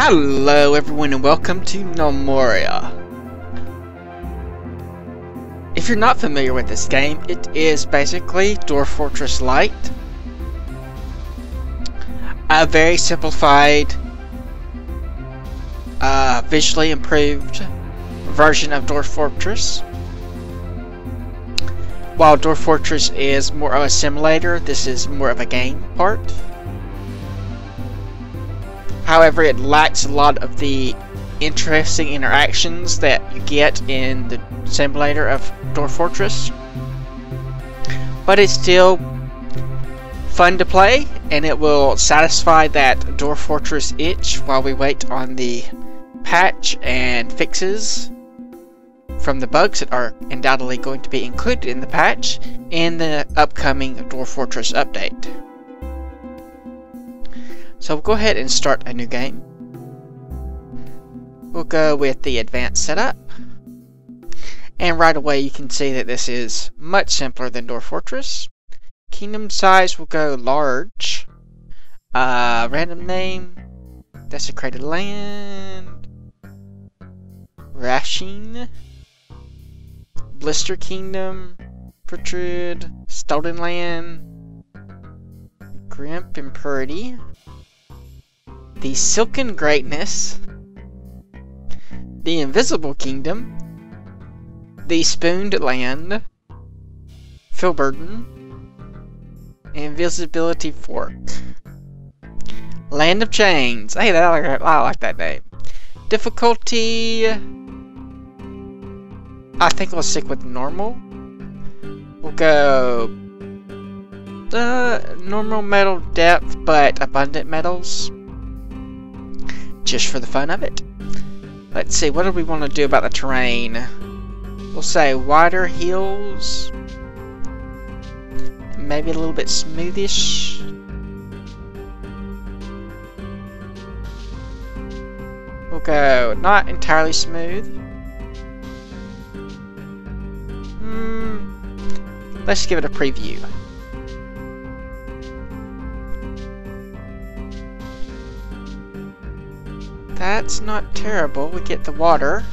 Hello everyone and welcome to Gnomoria. If you're not familiar with this game, it is basically Dwarf Fortress Lite. A very simplified, uh, visually improved version of Dwarf Fortress. While Dwarf Fortress is more of a simulator, this is more of a game part. However, it lacks a lot of the interesting interactions that you get in the simulator of Dwarf Fortress. But it's still fun to play, and it will satisfy that Dwarf Fortress itch while we wait on the patch and fixes from the bugs that are undoubtedly going to be included in the patch in the upcoming Dwarf Fortress update. So we'll go ahead and start a new game. We'll go with the advanced setup. And right away you can see that this is much simpler than Dwarf Fortress. Kingdom size will go large. Uh, random name. Desecrated land. Rasheen. Blister Kingdom. Protrude. Stolen Land. Grimp and Purity the Silken Greatness, the Invisible Kingdom, the Spooned Land, Filburden, Invisibility Fork, Land of Chains. Hey, that, I like that name. Difficulty. I think we'll stick with normal. We'll go uh, normal metal depth, but abundant metals just for the fun of it. Let's see, what do we want to do about the terrain? We'll say wider hills, maybe a little bit smoothish. We'll go not entirely smooth. Hmm, let's give it a preview. That's not terrible. We get the water.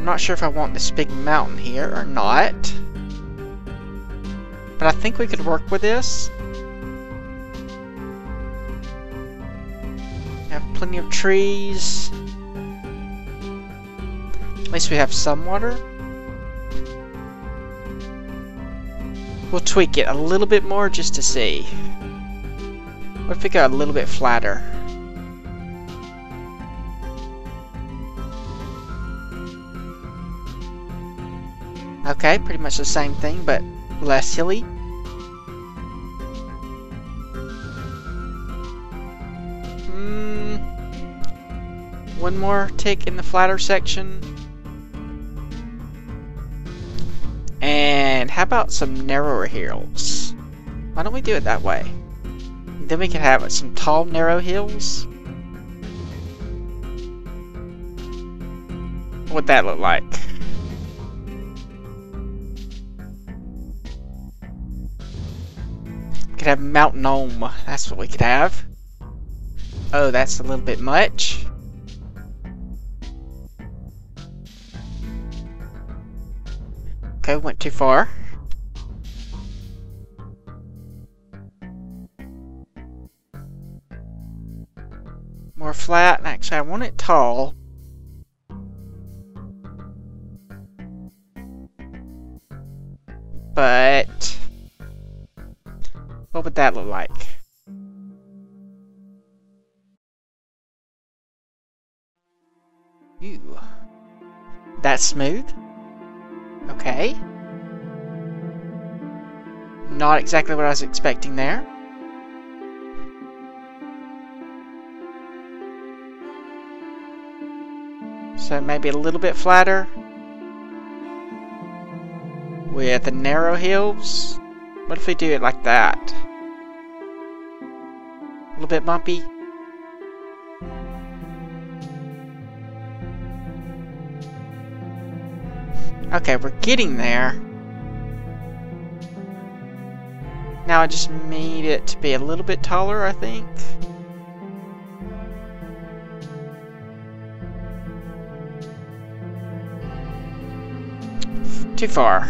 I'm not sure if I want this big mountain here or not. But I think we could work with this. Have plenty of trees. At least we have some water. We'll tweak it a little bit more just to see. What if we go a little bit flatter? Okay, pretty much the same thing, but less hilly. Hmm. One more tick in the flatter section. And how about some narrower hills? Why don't we do it that way? Then we can have some tall, narrow hills. What would that look like? We could have Mount Gnome. That's what we could have. Oh, that's a little bit much. Okay, went too far. Flat. Actually, I want it tall. But what would that look like? Ooh. That's smooth. Okay. Not exactly what I was expecting there. So maybe a little bit flatter. With the narrow hills. What if we do it like that? A little bit bumpy. Okay, we're getting there. Now I just need it to be a little bit taller, I think. Too far.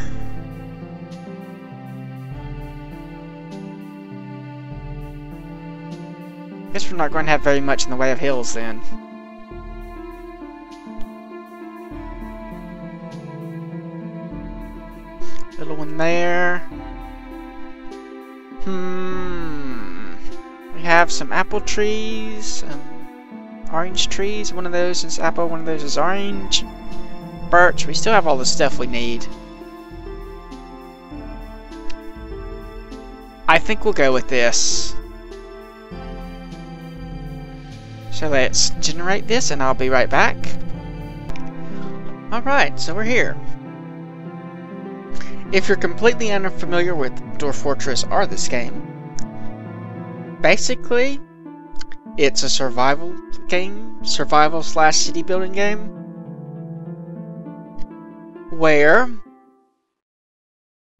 Guess we're not going to have very much in the way of hills then. Little one there. Hmm. We have some apple trees, um, orange trees. One of those is apple, one of those is orange. Birch. We still have all the stuff we need. Think we'll go with this. So let's generate this and I'll be right back. Alright, so we're here. If you're completely unfamiliar with Dwarf Fortress or this game, basically, it's a survival game, survival slash city building game, where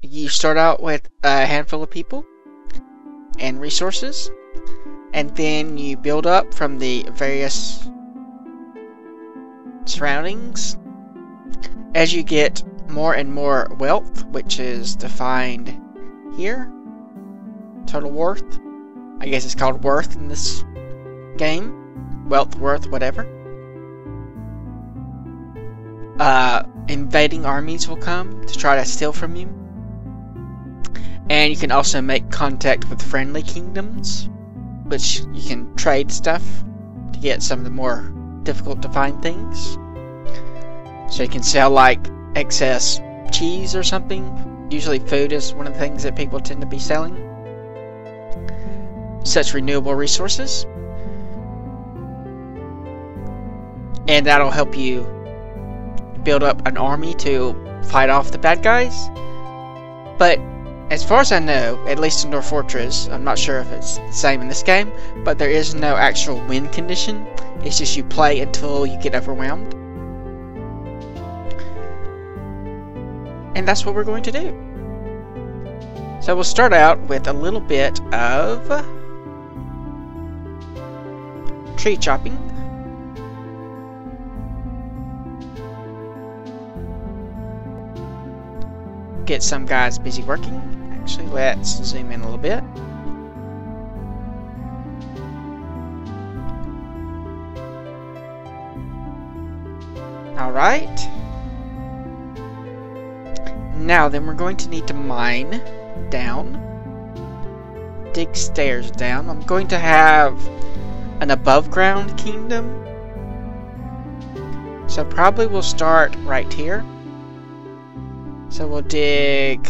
you start out with a handful of people and resources, and then you build up from the various surroundings as you get more and more wealth, which is defined here. Total worth. I guess it's called worth in this game. Wealth, worth, whatever. Uh, invading armies will come to try to steal from you. And you can also make contact with friendly kingdoms, which you can trade stuff to get some of the more difficult to find things. So you can sell like excess cheese or something. Usually food is one of the things that people tend to be selling. Such renewable resources. And that'll help you build up an army to fight off the bad guys. But as far as I know, at least in Dwarf Fortress, I'm not sure if it's the same in this game, but there is no actual win condition. It's just you play until you get overwhelmed. And that's what we're going to do. So we'll start out with a little bit of tree chopping. Get some guys busy working. Actually, let's zoom in a little bit. All right. Now then, we're going to need to mine down. Dig stairs down. I'm going to have an above ground kingdom. So probably we'll start right here. So we'll dig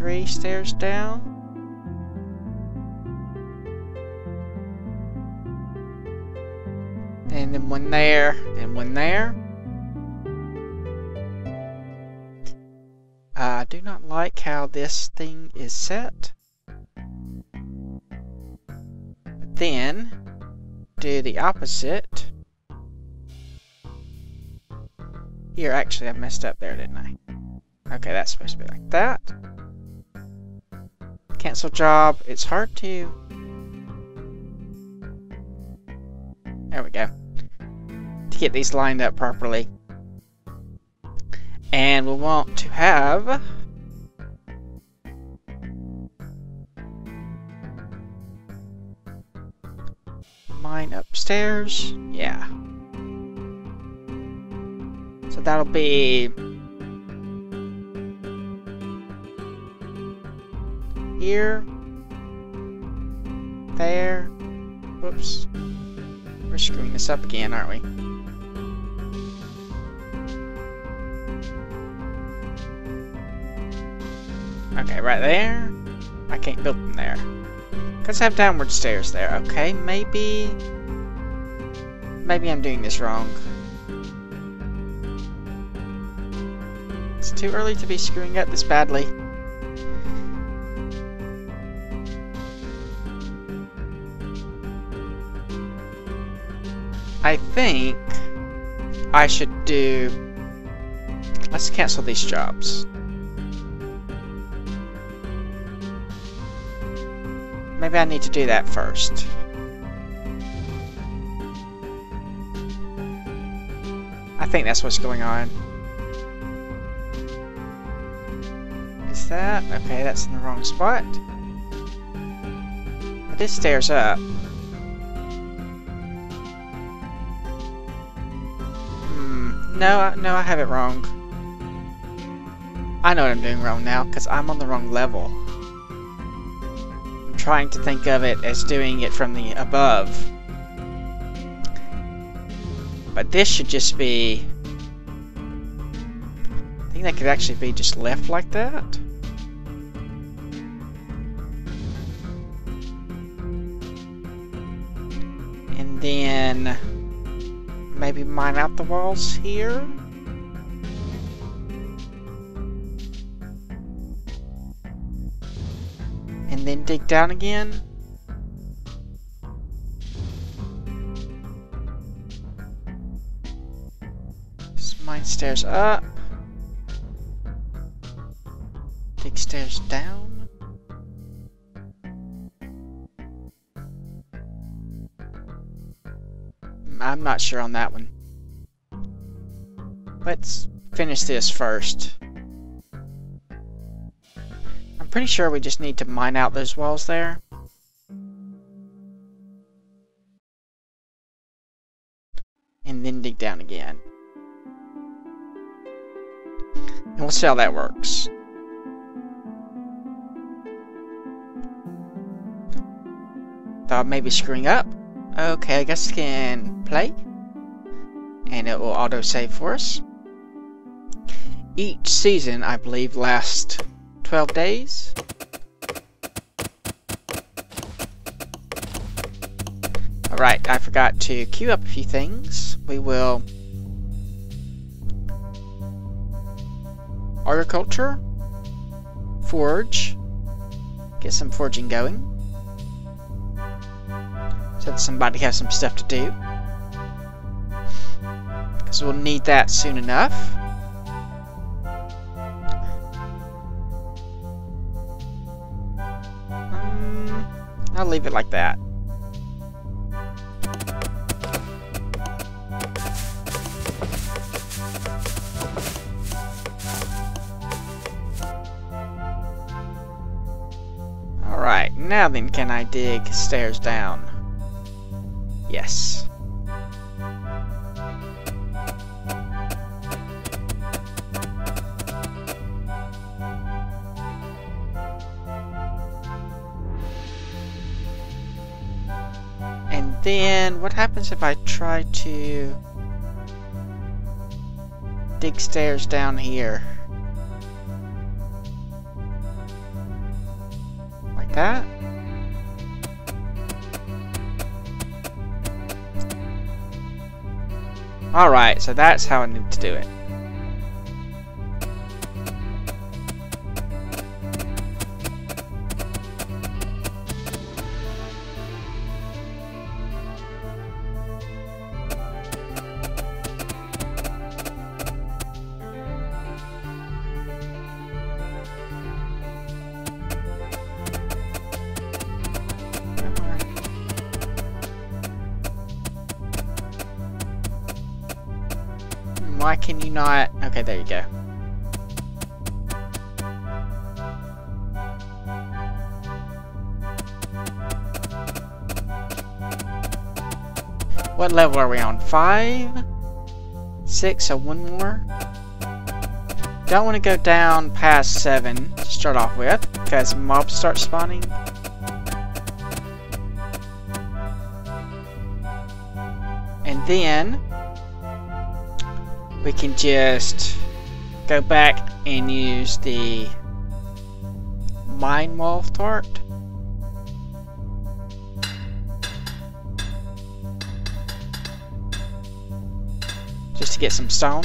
three stairs down. And then one there, and one there. I do not like how this thing is set. Then, do the opposite. Here, actually, I messed up there, didn't I? Okay, that's supposed to be like that. Cancel job. It's hard to... There we go. To get these lined up properly. And we'll want to have mine upstairs. Yeah. So that'll be here, there. Whoops. We're screwing this up again, aren't we? Okay, right there. I can't build them there. Because I have downward stairs there. Okay, maybe... Maybe I'm doing this wrong. It's too early to be screwing up this badly. Think I should do... Let's cancel these jobs. Maybe I need to do that first. I think that's what's going on. Is that? Okay, that's in the wrong spot. This stairs up. No, no, I have it wrong. I know what I'm doing wrong now, because I'm on the wrong level. I'm trying to think of it as doing it from the above. But this should just be... I think that could actually be just left like that. And then... Maybe mine out the walls here? And then dig down again? Mine stairs up. Dig stairs down. I'm not sure on that one. Let's finish this first. I'm pretty sure we just need to mine out those walls there. And then dig down again. And we'll see how that works. Thought maybe screwing up. Okay, I guess I can play. And it will auto-save for us. Each season, I believe, lasts 12 days. Alright, I forgot to queue up a few things. We will agriculture, forge, get some forging going, so that somebody has some stuff to do, because we'll need that soon enough. Um, I'll leave it like that. Alright, now then, can I dig stairs down? Yes. And then, what happens if I try to dig stairs down here? Like that? Alright, so that's how I need to do it. What level are we on? Five? Six, so one more? Don't want to go down past seven to start off with, because mobs start spawning. And then, we can just go back and use the mine wall tart. Get some stone.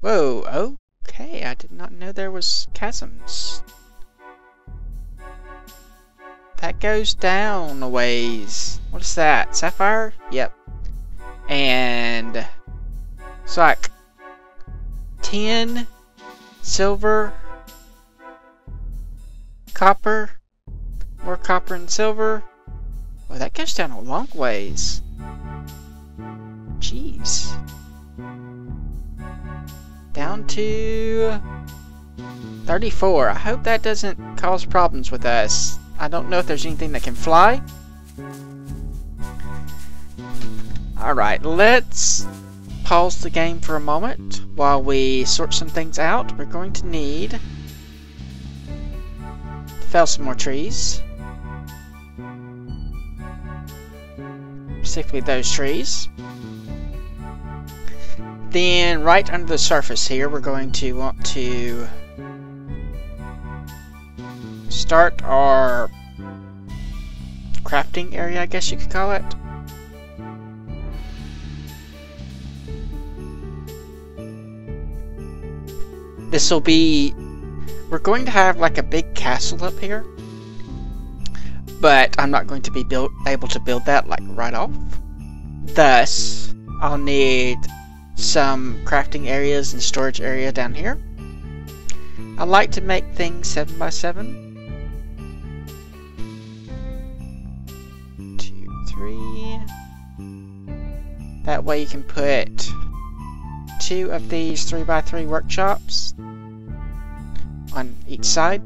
Whoa, okay, I did not know there was chasms. That goes down a ways. What is that? Sapphire? Yep. And it's like tin, silver, copper. More copper and silver. Well, that goes down a long ways. Jeez. Down to 34. I hope that doesn't cause problems with us. I don't know if there's anything that can fly. Alright, let's pause the game for a moment while we sort some things out. We're going to need to fell some more trees. Specifically those trees. Then right under the surface here we're going to want to start our crafting area I guess you could call it. This will be... We're going to have like a big castle up here. But I'm not going to be built, able to build that like right off. Thus, I'll need some crafting areas and storage area down here. I like to make things 7 by 7 Two, three. That way you can put two of these 3 by 3 workshops on each side.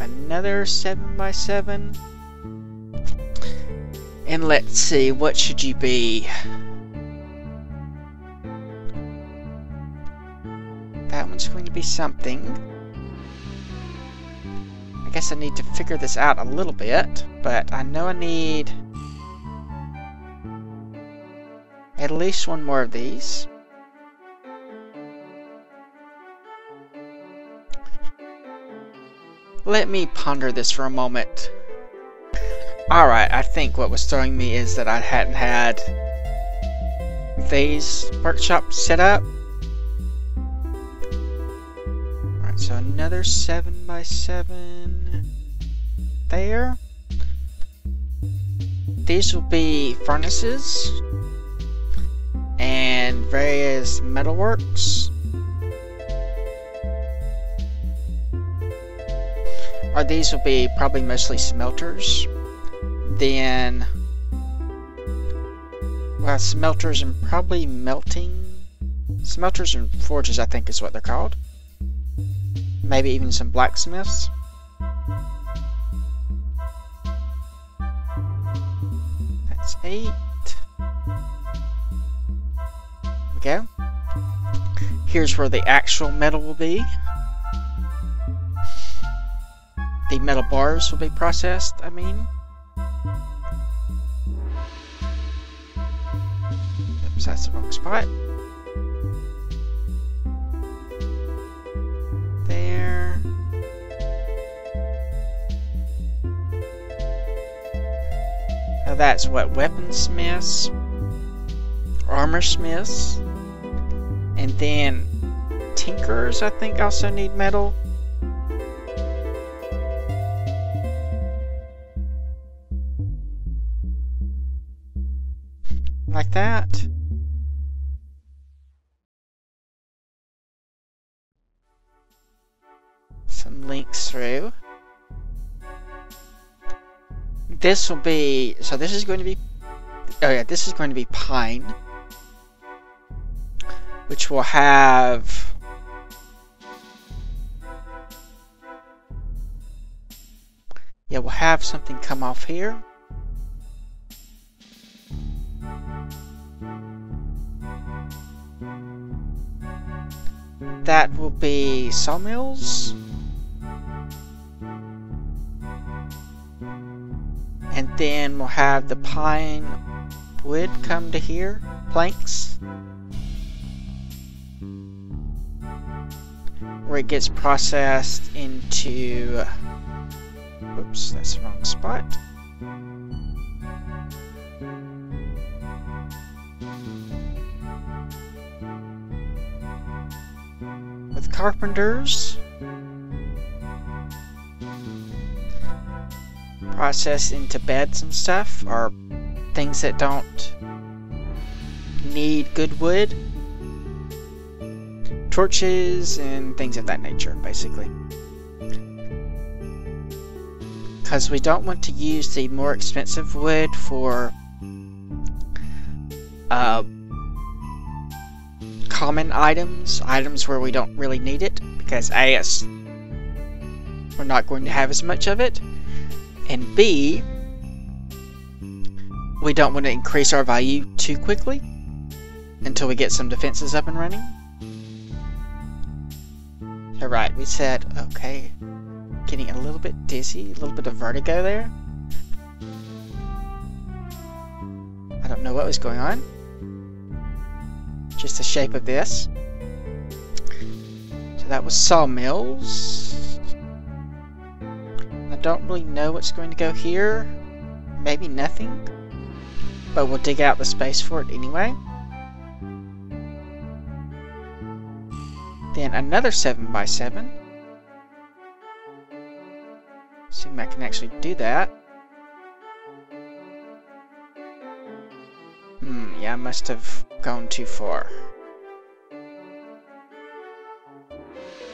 Another 7 by 7 And let's see, what should you be? That one's going to be something I guess I need to figure this out a little bit, but I know I need at least one more of these. Let me ponder this for a moment. Alright, I think what was throwing me is that I hadn't had these workshops set up. Alright, so another 7 by 7 there. These will be furnaces and various metalworks. Or these will be probably mostly smelters. Then, well, smelters and probably melting. Smelters and forges, I think is what they're called. Maybe even some blacksmiths. That's eight. There we go. Here's where the actual metal will be. The metal bars will be processed, I mean. Oops, that's the wrong spot. There. Now that's what weaponsmiths, armor smiths, and then tinkers. I think also need metal. That. Some links through this will be, so this is going to be, oh yeah, this is going to be pine, which will have, yeah, we'll have something come off here. That will be sawmills. And then we'll have the pine wood come to here, planks. Where it gets processed into, oops, that's the wrong spot. Carpenters, process into beds and stuff, or things that don't need good wood. torches and things of that nature, basically. Because we don't want to use the more expensive wood for uh, common items, items where we don't really need it, because A, we're not going to have as much of it, and B, we don't want to increase our value too quickly until we get some defenses up and running. Alright, we said, okay, getting a little bit dizzy, a little bit of vertigo there. I don't know what was going on. Just the shape of this. So that was sawmills. I don't really know what's going to go here. Maybe nothing. But we'll dig out the space for it anyway. Then another 7x7. See if I can actually do that. Hmm, yeah, I must have gone too far.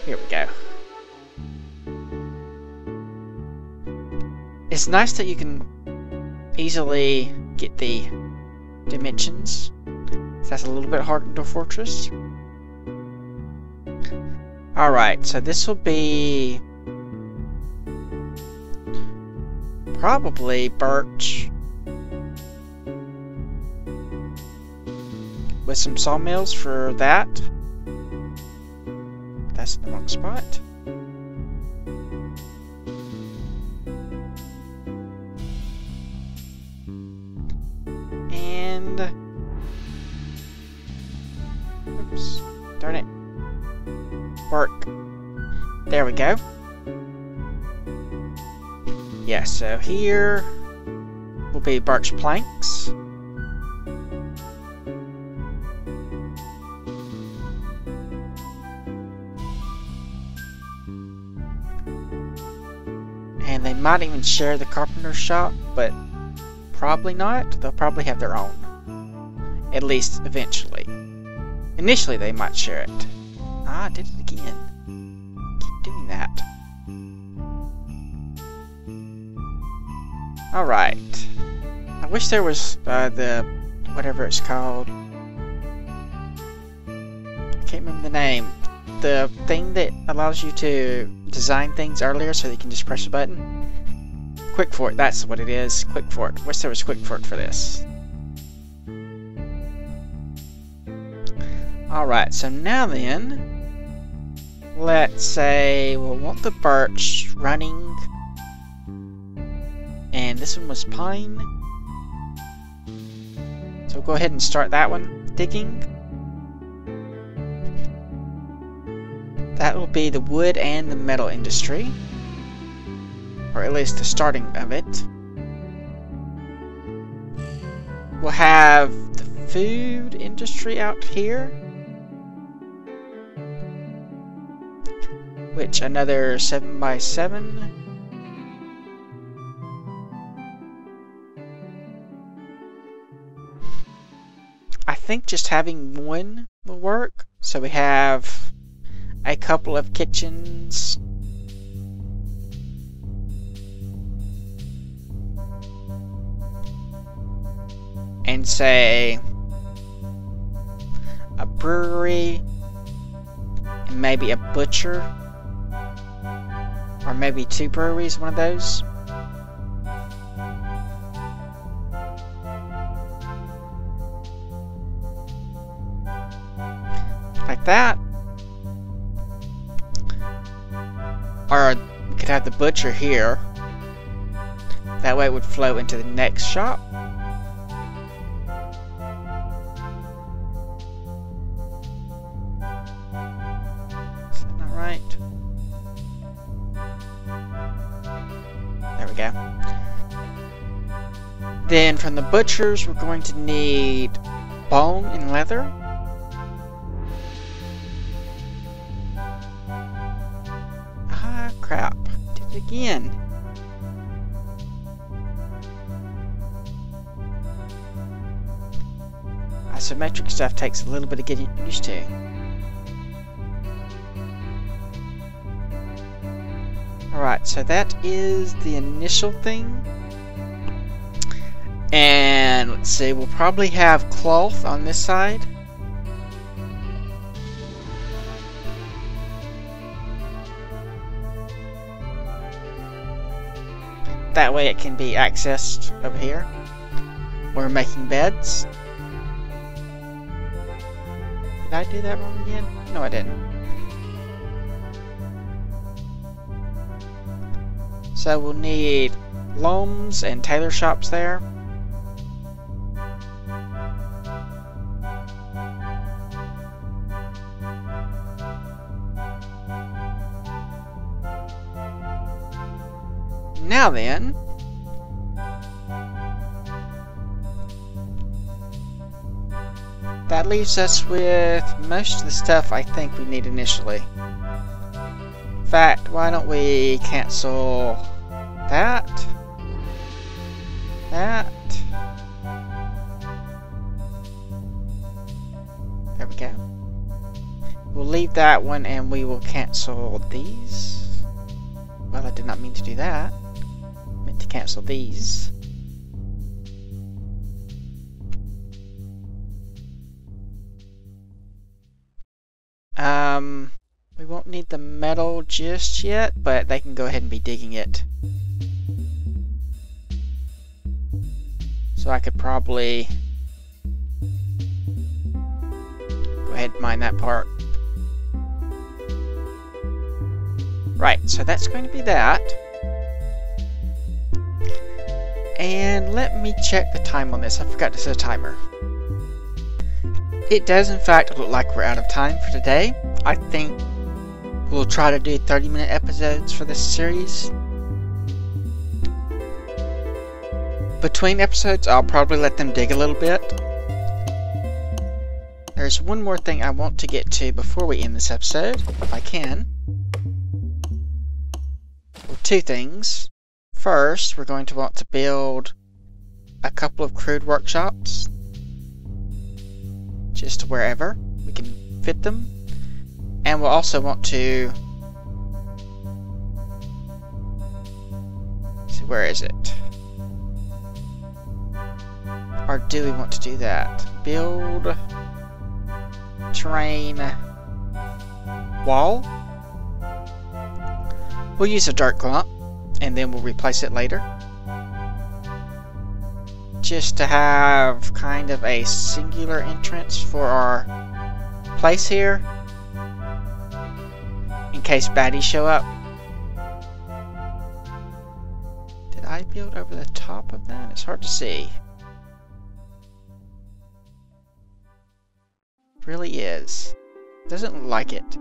Here we go. It's nice that you can easily get the dimensions. That's a little bit hard Dwarf Fortress. Alright, so this will be probably birch with some sawmills for that. That's the wrong spot. And oops, darn it. Work. There we go. Yeah, so here will be birch planks. Might even share the carpenter shop, but probably not. They'll probably have their own. At least eventually. Initially they might share it. Ah, I did it again. Keep doing that. Alright. I wish there was uh, the... whatever it's called. I can't remember the name. The thing that allows you to design things earlier so you can just press a button. Quick Fort, that's what it is. Quick Fort. Wish there was Quick Fort for this. Alright, so now then, let's say we'll want the birch running and this one was pine. So we'll go ahead and start that one digging. That will be the wood and the metal industry. Or at least the starting of it. We'll have the food industry out here. Which another 7 by 7 I think just having one will work. So we have a couple of kitchens. And say a brewery and maybe a butcher or maybe two breweries, one of those. like that. Or we could have the butcher here. That way it would flow into the next shop. Then from the butchers, we're going to need bone and leather. Ah, crap. Did it again. Isometric stuff takes a little bit of getting used to. Alright, so that is the initial thing. Let's see, we'll probably have cloth on this side. That way it can be accessed over here. We're making beds. Did I do that wrong again? No, I didn't. So we'll need looms and tailor shops there. Now then, that leaves us with most of the stuff I think we need initially. In fact, why don't we cancel that, that. There we go. We'll leave that one and we will cancel these. Well, I did not mean to do that. Cancel these. Um, we won't need the metal just yet, but they can go ahead and be digging it. So I could probably go ahead and mine that part. Right, so that's going to be that. And let me check the time on this. I forgot to set a timer. It does in fact look like we're out of time for today. I think we'll try to do 30 minute episodes for this series. Between episodes, I'll probably let them dig a little bit. There's one more thing I want to get to before we end this episode, if I can. Well, two things. First, we're going to want to build a couple of crude workshops. Just wherever we can fit them. And we'll also want to... See, where is it? Or do we want to do that? Build terrain wall. We'll use a dirt clump and then we'll replace it later. Just to have kind of a singular entrance for our place here. In case baddies show up. Did I build over the top of that? It's hard to see. really is. Doesn't like it.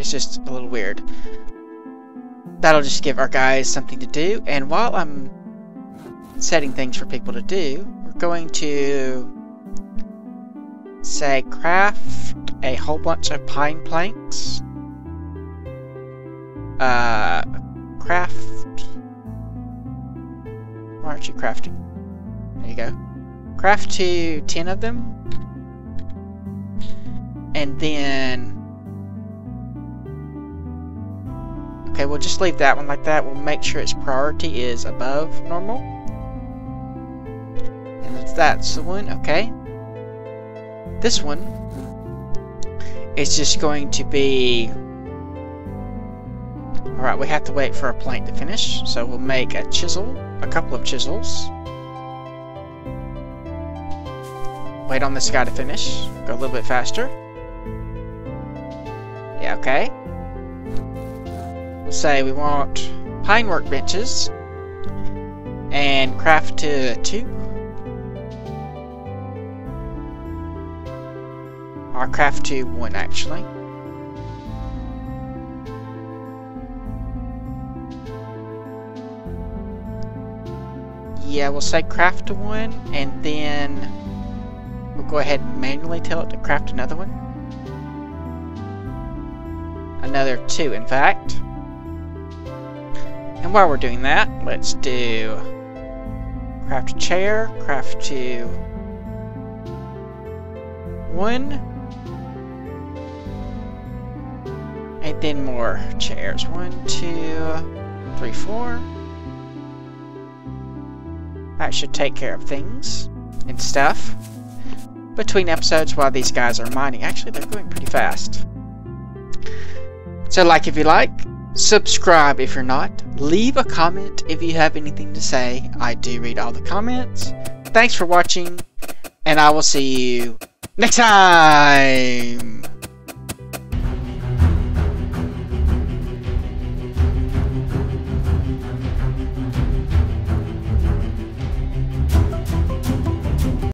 It's just a little weird. That'll just give our guys something to do. And while I'm setting things for people to do, we're going to say craft a whole bunch of pine planks. Uh, craft. Why aren't you crafting? There you go. Craft to 10 of them. And then... we'll just leave that one like that. We'll make sure its priority is above normal. And if that's the one, okay. This one is just going to be... Alright, we have to wait for a plank to finish. So we'll make a chisel, a couple of chisels. Wait on this guy to finish. Go a little bit faster. Yeah, okay. Say we want pine workbenches and craft to two. Or craft to one, actually. Yeah, we'll say craft to one, and then We'll go ahead and manually tell it to craft another one. Another two, in fact. And while we're doing that, let's do craft a chair, craft to one. And then more chairs. One, two, three, four. That should take care of things and stuff between episodes while these guys are mining. Actually, they're going pretty fast. So like if you like, subscribe if you're not, leave a comment if you have anything to say. I do read all the comments. Thanks for watching, and I will see you next time!